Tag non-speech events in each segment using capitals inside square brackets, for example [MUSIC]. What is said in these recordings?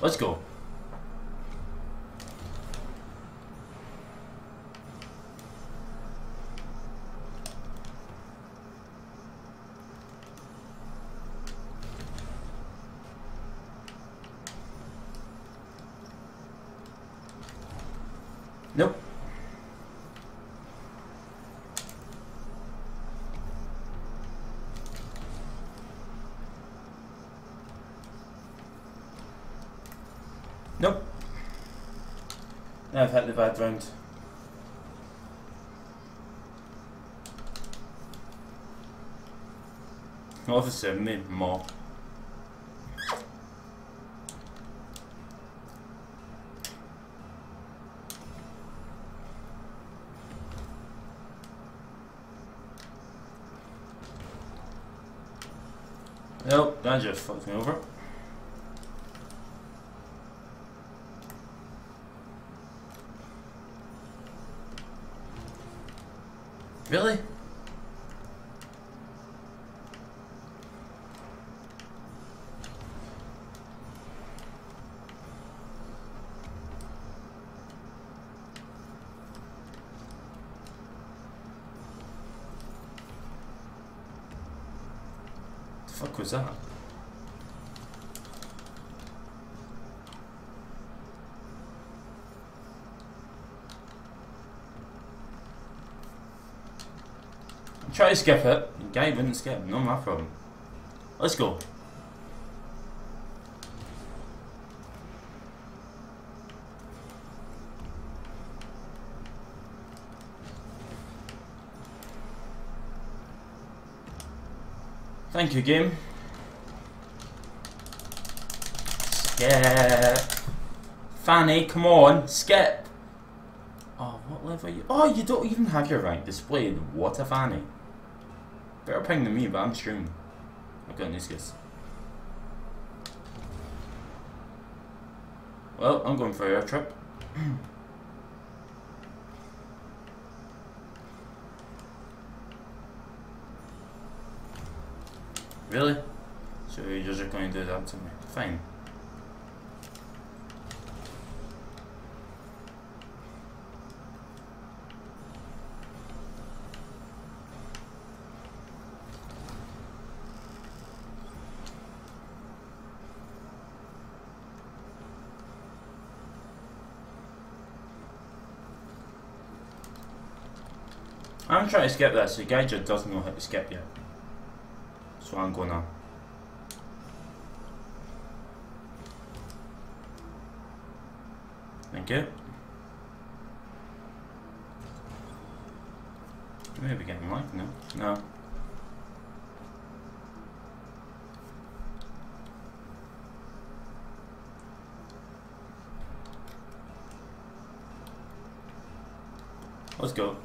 Let's go. Nope. Nope. No, I've had the bad round. I made more. Nope, that just fucked me over. Really? The fuck was that? Try to skip it. Guy wouldn't skip. No my problem. Let's go. Thank you, game. Skip. Fanny, come on, skip. Oh, what level you? Oh, you don't even have your rank displayed. What a fanny. Better ping than me, but I'm streaming. I've got an excuse. Well, I'm going for a trip. really? So you're just going to do that to me? Fine. I'm trying to skip this, the guy just doesn't know how to skip yet. So I'm gonna. Thank you. Maybe getting like no? No. Let's go.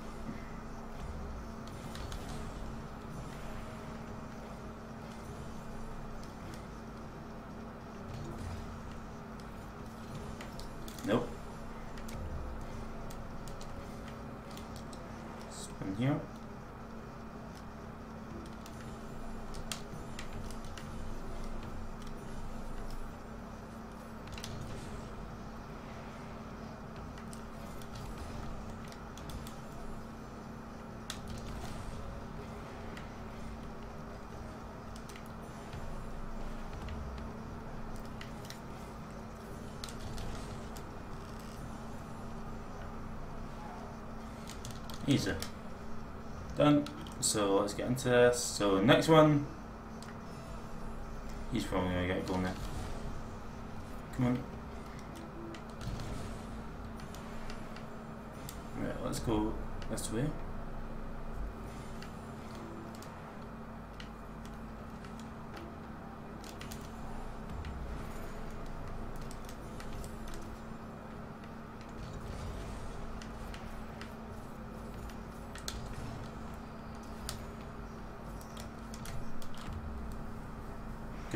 Nope. Spin here. Easy. Done. So let's get into this. So next one. He's probably gonna get a goal now. Come on. Right, let's go this way.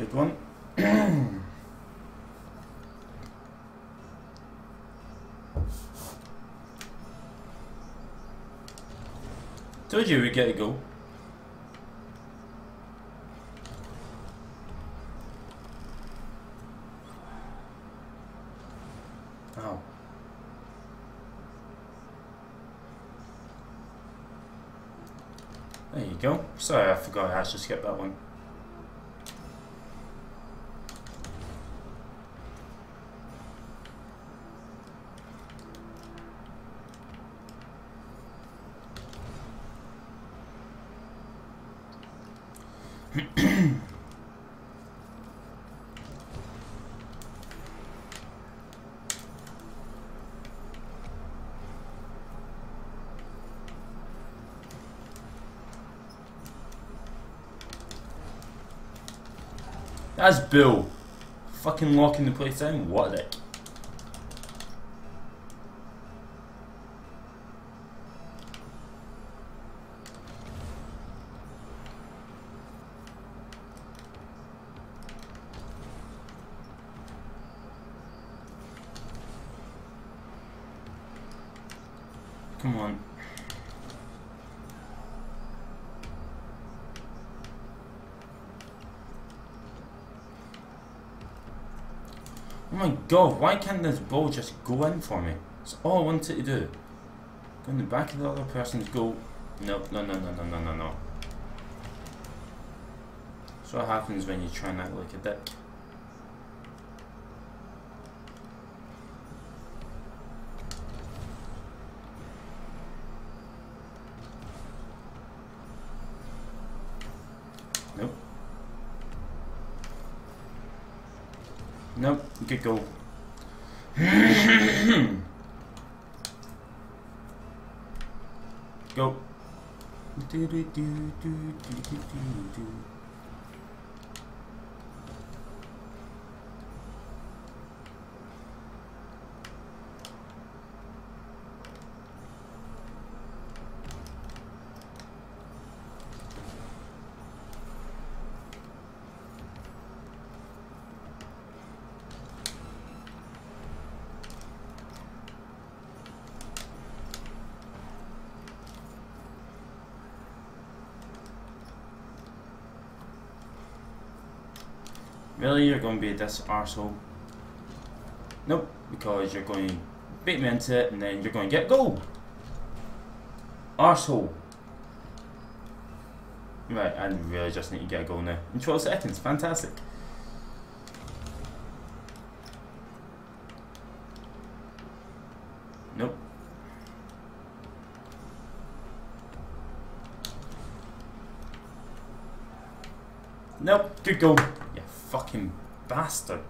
favorite one. [COUGHS] Told you we get a goal. There you go. Sorry, I forgot I to skip that one. That's Bill. Fucking locking the place down. What a dick. Come on. Oh my god, why can't this ball just go in for me? That's all I wanted to do. Go in the back of the other person's goal. No, no, no, no, no, no, no, no. That's what happens when you try and act like a dick. Nope. Nope, good goal. Go. Do, Really, you're going to be this arsehole? Nope, because you're going to beat me into it and then you're going to get gold. Arsehole. Right, I really just need to get a goal now. In 12 seconds, fantastic. Nope. Nope, good goal. Bastard.